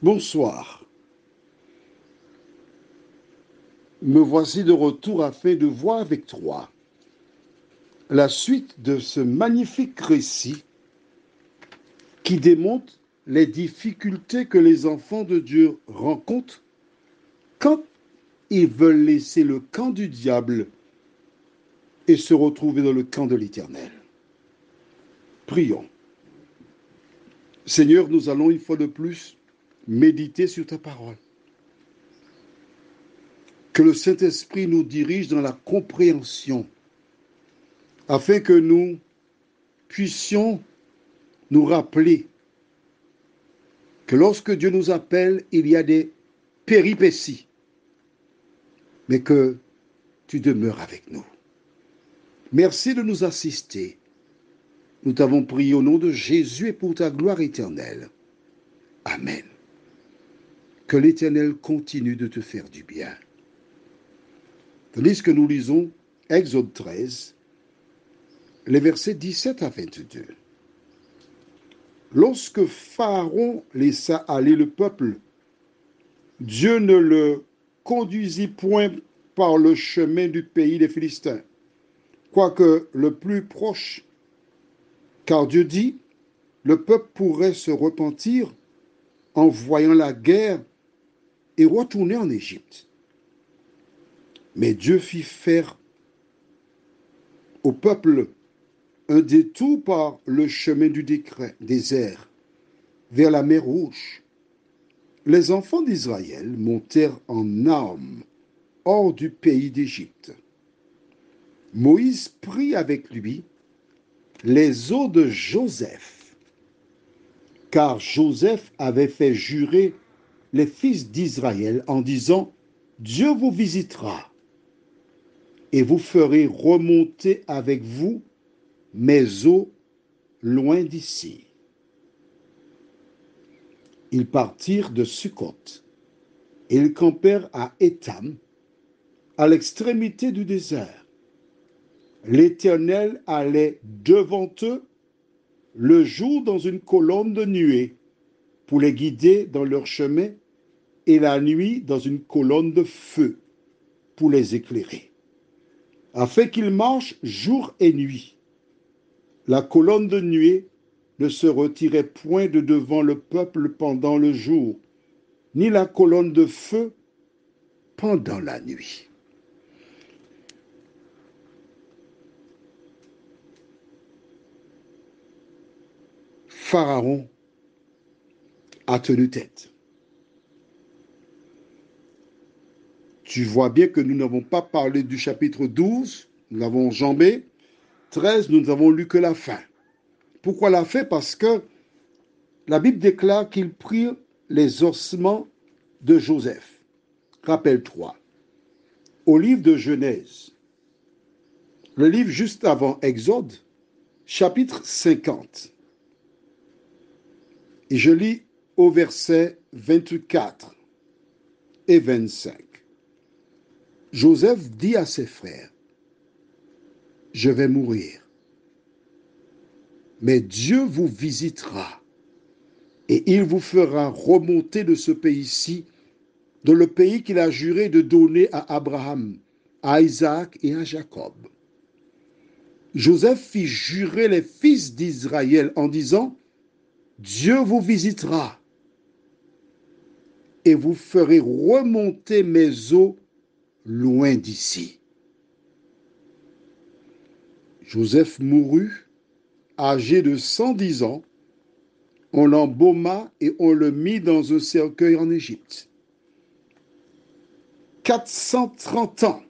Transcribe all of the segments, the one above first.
Bonsoir. Me voici de retour afin de voir avec toi la suite de ce magnifique récit qui démontre les difficultés que les enfants de Dieu rencontrent quand ils veulent laisser le camp du diable et se retrouver dans le camp de l'Éternel. Prions. Seigneur, nous allons une fois de plus méditer sur ta parole. Que le Saint-Esprit nous dirige dans la compréhension, afin que nous puissions nous rappeler que lorsque Dieu nous appelle, il y a des péripéties, mais que tu demeures avec nous. Merci de nous assister. Nous t'avons prié au nom de Jésus et pour ta gloire éternelle. Amen. Que l'Éternel continue de te faire du bien. Tandis que nous lisons Exode 13, les versets 17 à 22. Lorsque Pharaon laissa aller le peuple, Dieu ne le conduisit point par le chemin du pays des Philistins, quoique le plus proche, car Dieu dit, le peuple pourrait se repentir en voyant la guerre et retourner en Égypte. Mais Dieu fit faire au peuple un détour par le chemin du désert, vers la mer Rouge. Les enfants d'Israël montèrent en armes hors du pays d'Égypte. Moïse prit avec lui les os de Joseph, car Joseph avait fait jurer les fils d'Israël en disant, Dieu vous visitera et vous ferez remonter avec vous mes eaux loin d'ici. Ils partirent de Sukkot et ils campèrent à Étam, à l'extrémité du désert. L'Éternel allait devant eux le jour dans une colonne de nuée pour les guider dans leur chemin et la nuit dans une colonne de feu pour les éclairer, afin qu'ils marchent jour et nuit. La colonne de nuée ne se retirait point de devant le peuple pendant le jour, ni la colonne de feu pendant la nuit. Pharaon a tenu tête. Tu vois bien que nous n'avons pas parlé du chapitre 12, nous l'avons jambé. 13, nous n'avons lu que la fin. Pourquoi la fin? Parce que la Bible déclare qu'il prit les ossements de Joseph. Rappelle-toi, au livre de Genèse, le livre juste avant Exode, chapitre 50. Et je lis au verset 24 et 25. Joseph dit à ses frères, je vais mourir, mais Dieu vous visitera et il vous fera remonter de ce pays-ci, de le pays qu'il a juré de donner à Abraham, à Isaac et à Jacob. Joseph fit jurer les fils d'Israël en disant, Dieu vous visitera et vous ferez remonter mes eaux loin d'ici. Joseph mourut, âgé de 110 ans. On l'embauma et on le mit dans un cercueil en Égypte. 430 ans.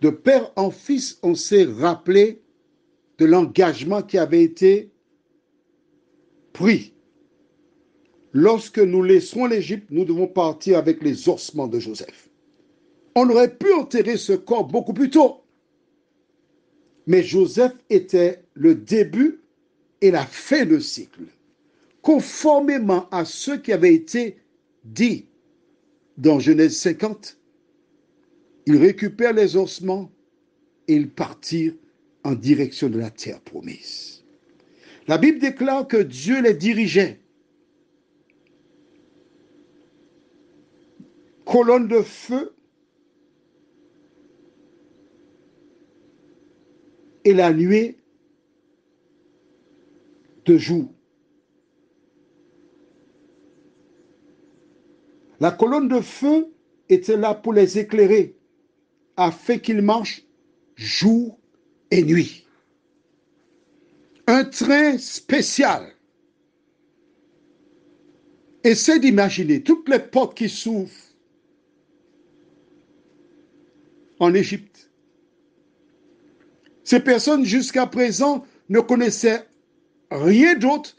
De père en fils, on s'est rappelé de l'engagement qui avait été pris lorsque nous laissons l'Égypte, nous devons partir avec les ossements de Joseph. On aurait pu enterrer ce corps beaucoup plus tôt. Mais Joseph était le début et la fin de cycle, conformément à ce qui avait été dit dans Genèse 50. Ils récupèrent les ossements et ils partirent en direction de la terre promise. La Bible déclare que Dieu les dirigeait colonne de feu et la nuée de jour. La colonne de feu était là pour les éclairer, afin qu'ils marchent jour et nuit. Un train spécial. Essaie d'imaginer toutes les portes qui s'ouvrent en Égypte. Ces personnes jusqu'à présent ne connaissaient rien d'autre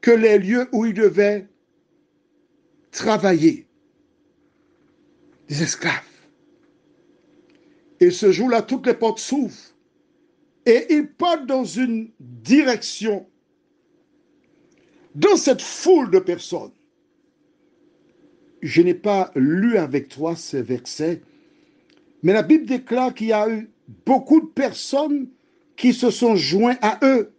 que les lieux où ils devaient travailler. Des esclaves. Et ce jour-là, toutes les portes s'ouvrent. Et ils partent dans une direction. Dans cette foule de personnes. Je n'ai pas lu avec toi ces versets, mais la Bible déclare qu'il y a eu beaucoup de personnes qui se sont joints à eux,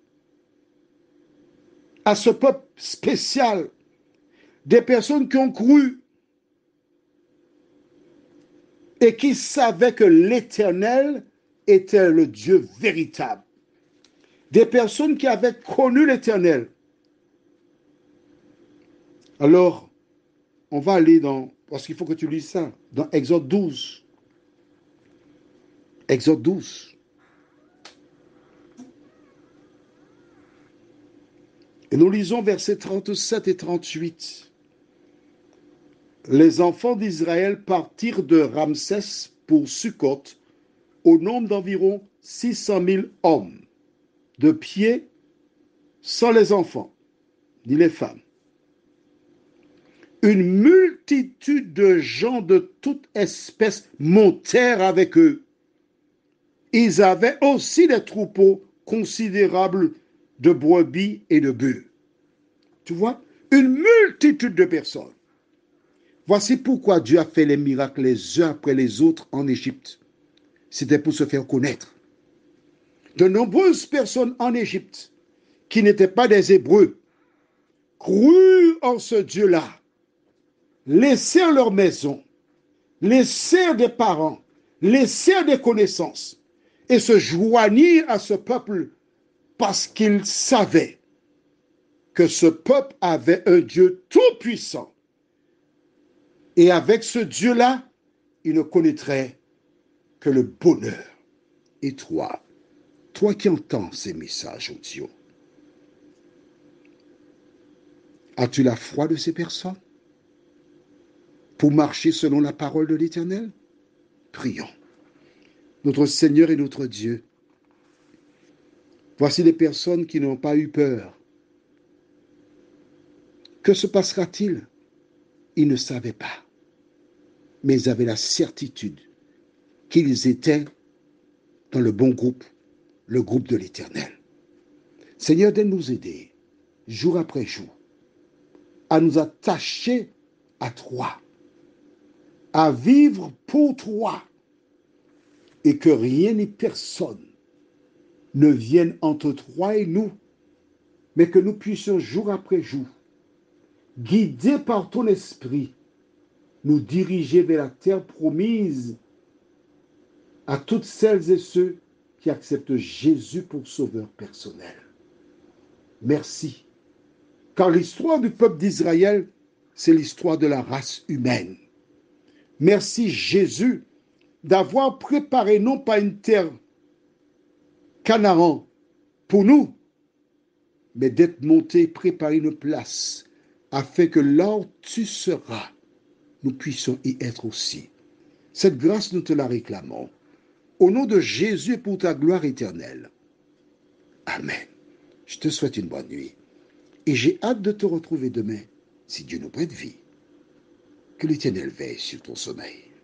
à ce peuple spécial, des personnes qui ont cru et qui savaient que l'Éternel était le Dieu véritable. Des personnes qui avaient connu l'Éternel. Alors, on va aller dans, parce qu'il faut que tu lises ça, dans Exode 12. Exode 12. Et nous lisons versets 37 et 38 les enfants d'Israël partirent de Ramsès pour Sukkot au nombre d'environ 600 000 hommes, de pied, sans les enfants, ni les femmes. Une multitude de gens de toute espèce montèrent avec eux. Ils avaient aussi des troupeaux considérables de brebis et de bœufs. Tu vois, une multitude de personnes. Voici pourquoi Dieu a fait les miracles les uns après les autres en Égypte. C'était pour se faire connaître. De nombreuses personnes en Égypte qui n'étaient pas des Hébreux crurent en ce Dieu-là, laissèrent leur maison, laissèrent des parents, laissèrent des connaissances et se joignirent à ce peuple parce qu'ils savaient que ce peuple avait un Dieu tout-puissant et avec ce Dieu-là, il ne connaîtrait que le bonheur. Et toi, toi qui entends ces messages audio, as-tu la foi de ces personnes pour marcher selon la parole de l'Éternel? Prions. Notre Seigneur et notre Dieu, voici des personnes qui n'ont pas eu peur. Que se passera-t-il? Ils ne savaient pas mais ils avaient la certitude qu'ils étaient dans le bon groupe, le groupe de l'Éternel. Seigneur, de nous aider, jour après jour, à nous attacher à toi, à vivre pour toi, et que rien ni personne ne vienne entre toi et nous, mais que nous puissions jour après jour, guidés par ton esprit, nous diriger vers la terre promise à toutes celles et ceux qui acceptent Jésus pour sauveur personnel. Merci. Car l'histoire du peuple d'Israël, c'est l'histoire de la race humaine. Merci Jésus d'avoir préparé non pas une terre Canaan pour nous, mais d'être monté, préparer une place, afin que là où tu seras, nous puissions y être aussi. Cette grâce, nous te la réclamons. Au nom de Jésus pour ta gloire éternelle. Amen. Je te souhaite une bonne nuit. Et j'ai hâte de te retrouver demain, si Dieu nous prête vie. Que l'Éternel veille sur ton sommeil.